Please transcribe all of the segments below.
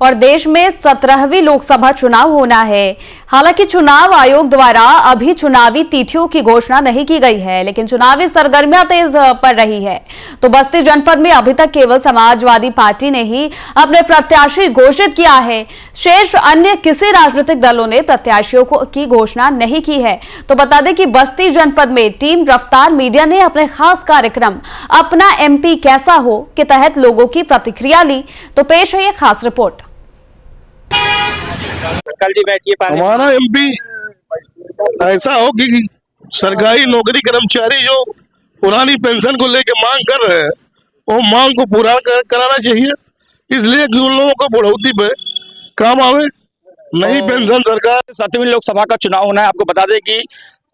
और देश में सत्रहवीं लोकसभा चुनाव होना है। हालाँकि चुनाव आयोग द्वारा अभी चुनावी तिथियों की घोषणा नहीं की गई है, लेकिन चुनावी सरगर्मियाँ तेज पड़ रही है। तो बस्ती जनपद में अभी तक केवल समाजवादी पार्टी ने ही अपने प्रत्याशी घोषित किया है। शेष अन्य किसी राजनीतिक दलों ने प्रत्याशियों को, की घोषणा नहीं की है। तो बता दें कि बस्ती जनपद में टीम रफ्तार मीडिया ने अपने खास कार्यक्रम अपना एमपी कैसा हो के तहत लोगों की प्रतिक्रिया ली। तो पेश है ये खास रिपोर्ट। कल जी बैठिए हमारा एमपी ऐसा हो कि सरकारी नौकरी कर्मचारी जो पुरानी पेंशन को लेके मांग कर रहे हैं वो मांग को पूरा कर, कराना चाहिए। इसलिए कि उन लोगों को बढ़ोतरी पे काम आवे नई पेंशन सरकार। सत्रहवीं लोकसभा का चुनाव होना है। आपको बता दें कि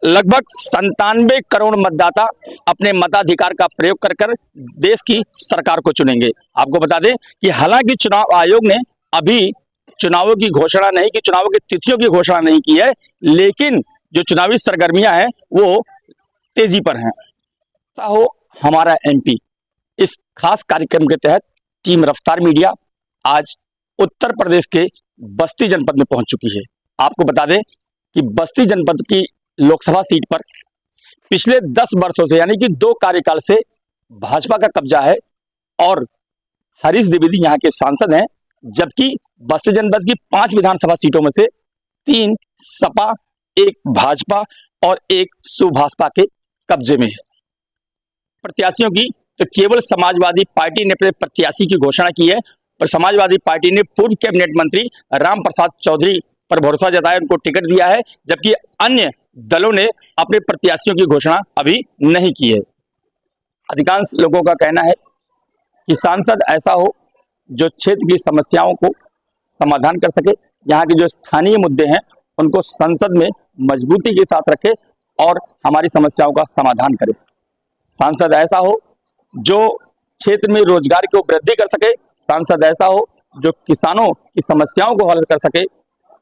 लगभग संतानवे करोड़ मतदाता अपने मताधिकार का प्रयोग कर कर देश की सरकार को चुनेंगे। आपको बता दें कि हालाँकि चुनाव आयोग ने अभी चुनावों की घोषणा नहीं की, चुनावों की तिथियों की घोषणा नहीं की है, लेकिन जो चुनावी सरगर्मियाँ हैं, वो तेज़ी पर हैं। ऐसा हो हमारा एमपी। इस खास कार्यक्रम के तहत टीम रफ्तार मीडिया आज उत्तर प्रदेश के बस्ती जनपद में पहुँच चुकी है। आपको बता दें कि बस्ती जनपद की लोकसभा सीट पर पिछले दस वर्षों से, यानी कि दो कार्यकाल से भाजपा का कब्जा है और हरीश द्विवेदी यहाँ के सांसद हैं। जबकि बस्ती जनपद की पाँच विधानसभा सीटों में से तीन सपा, एक भाजपा और एक सुभाषपा के कब्जे में है। प्रत्याशियों की तो केवल समाजवादी पार्टी ने अपने प्रत्याशी की घोषणा की है, पर समाजवादी पार्टी ने पूर्व कैबिनेट मंत्री राम प्रसाद चौधरी पर भरोसा जताया, उनको टिकट दिया है, जबकि अन्य दलों ने अपने प्रत्याशियों की घोषणा अभी नहीं की है। अधिकांश लोगों का कहना है कि सांसद ऐसा हो जो क्षेत्र की समस्याओं को समाधान कर सके, यहाँ के जो स्थानीय मुद्दे हैं, उनको संसद में मजबूती के साथ रखे और हमारी समस्याओं का समाधान करे। सांसद ऐसा हो जो क्षेत्र में रोज़गार को वृद्धि कर सके, सांसद ऐसा हो जो किसानों की समस्याओं को हल कर सके,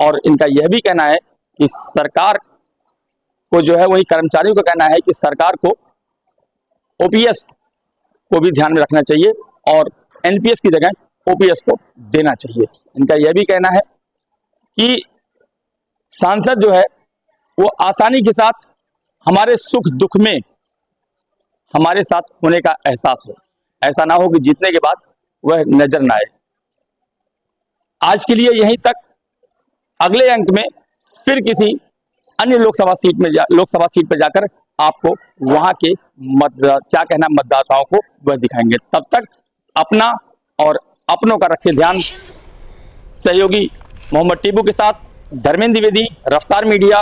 और इनका यह भी कहना है कि सरकार को जो है वही कर्मचारियों का कहना है कि सरकार को ओपीएस को भी ध्यान में रखना चाहिए और एनपीएस की जगह ओपीएस को देना चाहिए। इनका यह भी कहना है कि सांसद जो है, वो आसानी के साथ हमारे सुख दुख में हमारे साथ होने का एहसास हो। ऐसा ना हो कि जीतने के बाद वह नज़र ना आए। आज के लिए यहीं तक। अगले अंक में फिर किसी अन्य लोकसभा सीट में लोकसभा सीट पर जाकर आपको वहाँ के मत, क्या कहना मतदाताओं को वह दिखाएँगे। तब तक अपना और अपनों का रखे ध्यान। सहयोगी मोहम्मद टीबू के साथ धर्मेंद्र द्विवेदी रफ्तार मीडिया।